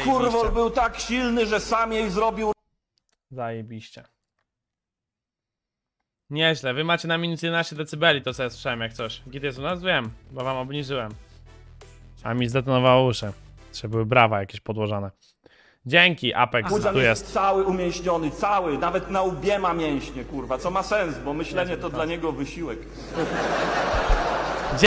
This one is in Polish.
Skurwol był tak silny, że sam jej zrobił Zajebiście. Nieźle, wy macie na minus 11 decybeli. to co ja słyszałem jak coś. Git jest u nas? Wiem, bo wam obniżyłem. A mi zdetonowało uszy. Trzeba były brawa jakieś podłożone. Dzięki, Apex, Budzian tu jest jest. cały umięśniony, cały, nawet na łbie ma mięśnie, kurwa, co ma sens, bo myślenie to dla tak. niego wysiłek.